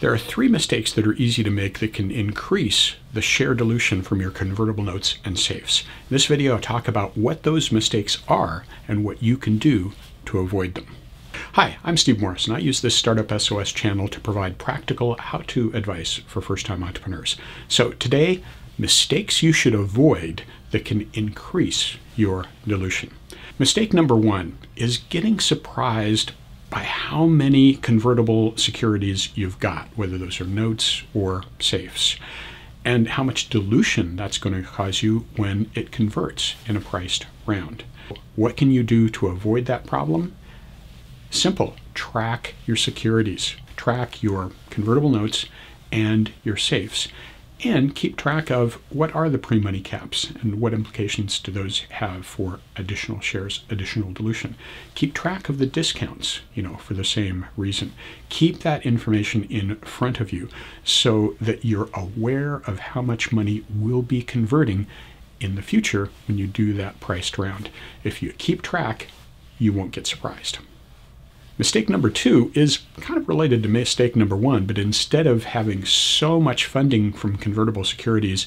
There are three mistakes that are easy to make that can increase the share dilution from your convertible notes and safes. In this video, I'll talk about what those mistakes are and what you can do to avoid them. Hi, I'm Steve Morris, and I use this Startup SOS channel to provide practical how-to advice for first-time entrepreneurs. So today, mistakes you should avoid that can increase your dilution. Mistake number one is getting surprised by how many convertible securities you've got, whether those are notes or safes, and how much dilution that's going to cause you when it converts in a priced round. What can you do to avoid that problem? Simple. Track your securities. Track your convertible notes and your safes and keep track of what are the pre-money caps and what implications do those have for additional shares, additional dilution. Keep track of the discounts, you know, for the same reason. Keep that information in front of you so that you're aware of how much money will be converting in the future when you do that priced round. If you keep track, you won't get surprised. Mistake number two is kind of related to mistake number one, but instead of having so much funding from convertible securities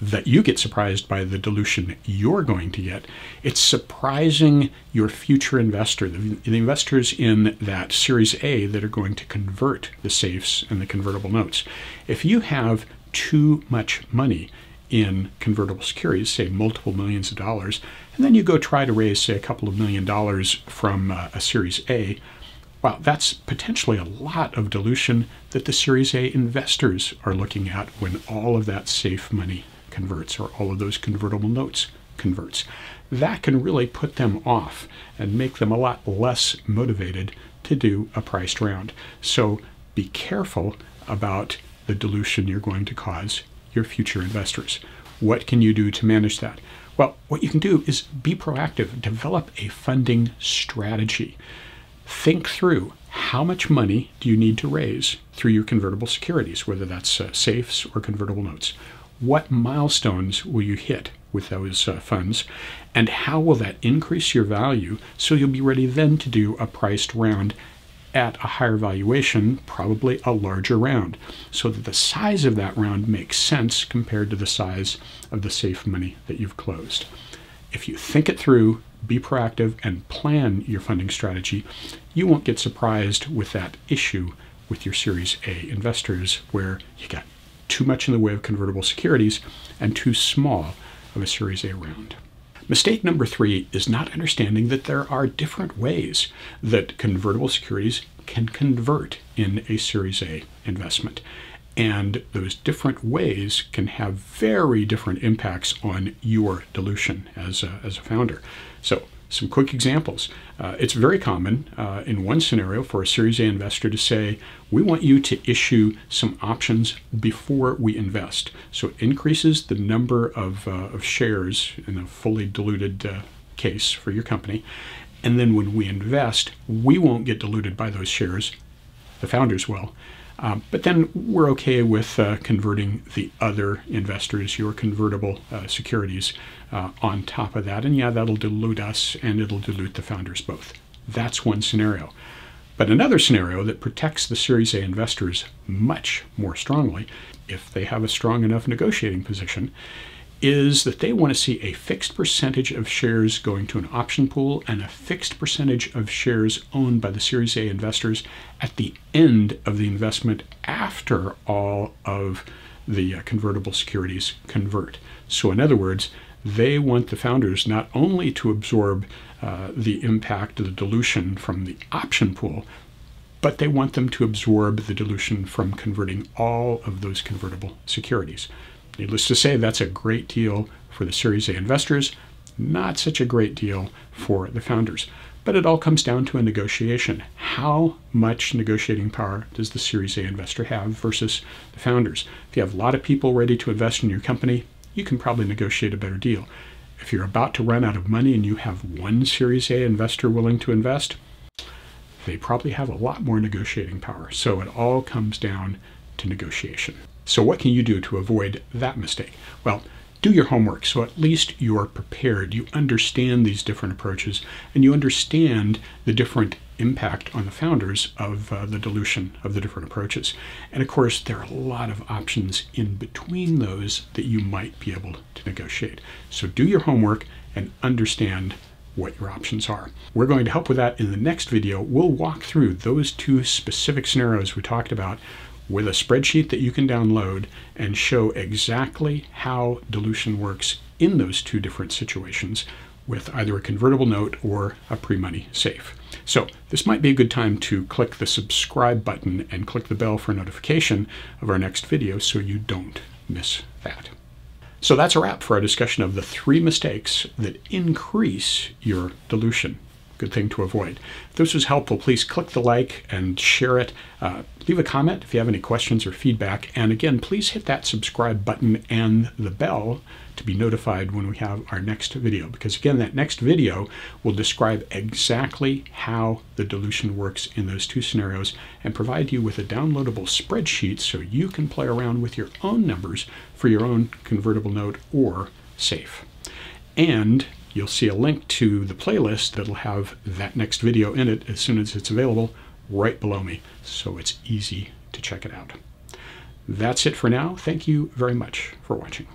that you get surprised by the dilution you're going to get, it's surprising your future investor, the, the investors in that Series A that are going to convert the safes and the convertible notes. If you have too much money in convertible securities, say multiple millions of dollars, and then you go try to raise, say, a couple of million dollars from uh, a Series A, Wow, that's potentially a lot of dilution that the Series A investors are looking at when all of that safe money converts or all of those convertible notes converts. That can really put them off and make them a lot less motivated to do a priced round. So be careful about the dilution you're going to cause your future investors. What can you do to manage that? Well, what you can do is be proactive, develop a funding strategy think through how much money do you need to raise through your convertible securities, whether that's uh, safes or convertible notes. What milestones will you hit with those uh, funds, and how will that increase your value so you'll be ready then to do a priced round at a higher valuation, probably a larger round, so that the size of that round makes sense compared to the size of the safe money that you've closed. If you think it through, be proactive, and plan your funding strategy, you won't get surprised with that issue with your Series A investors where you got too much in the way of convertible securities and too small of a Series A round. Mistake number three is not understanding that there are different ways that convertible securities can convert in a Series A investment. And those different ways can have very different impacts on your dilution as a, as a founder. So, some quick examples. Uh, it's very common uh, in one scenario for a Series A investor to say, we want you to issue some options before we invest. So it increases the number of, uh, of shares in a fully diluted uh, case for your company. And then when we invest, we won't get diluted by those shares. The founders will. Um, but then we're okay with uh, converting the other investors, your convertible uh, securities, uh, on top of that. And yeah, that'll dilute us and it'll dilute the founders both. That's one scenario. But another scenario that protects the Series A investors much more strongly, if they have a strong enough negotiating position, is that they want to see a fixed percentage of shares going to an option pool and a fixed percentage of shares owned by the Series A investors at the end of the investment after all of the uh, convertible securities convert. So, in other words, they want the founders not only to absorb uh, the impact of the dilution from the option pool, but they want them to absorb the dilution from converting all of those convertible securities. Needless to say, that's a great deal for the Series A investors, not such a great deal for the founders. But it all comes down to a negotiation. How much negotiating power does the Series A investor have versus the founders? If you have a lot of people ready to invest in your company, you can probably negotiate a better deal. If you're about to run out of money and you have one Series A investor willing to invest, they probably have a lot more negotiating power. So it all comes down to negotiation. So what can you do to avoid that mistake? Well, do your homework so at least you're prepared. You understand these different approaches and you understand the different impact on the founders of uh, the dilution of the different approaches. And of course, there are a lot of options in between those that you might be able to negotiate. So do your homework and understand what your options are. We're going to help with that in the next video. We'll walk through those two specific scenarios we talked about with a spreadsheet that you can download and show exactly how dilution works in those two different situations with either a convertible note or a pre-money safe. So this might be a good time to click the subscribe button and click the bell for notification of our next video so you don't miss that. So that's a wrap for our discussion of the three mistakes that increase your dilution good thing to avoid. If this was helpful, please click the like and share it. Uh, leave a comment if you have any questions or feedback. And again, please hit that subscribe button and the bell to be notified when we have our next video. Because again, that next video will describe exactly how the dilution works in those two scenarios and provide you with a downloadable spreadsheet so you can play around with your own numbers for your own convertible note or safe. And you'll see a link to the playlist that'll have that next video in it as soon as it's available right below me. So it's easy to check it out. That's it for now. Thank you very much for watching.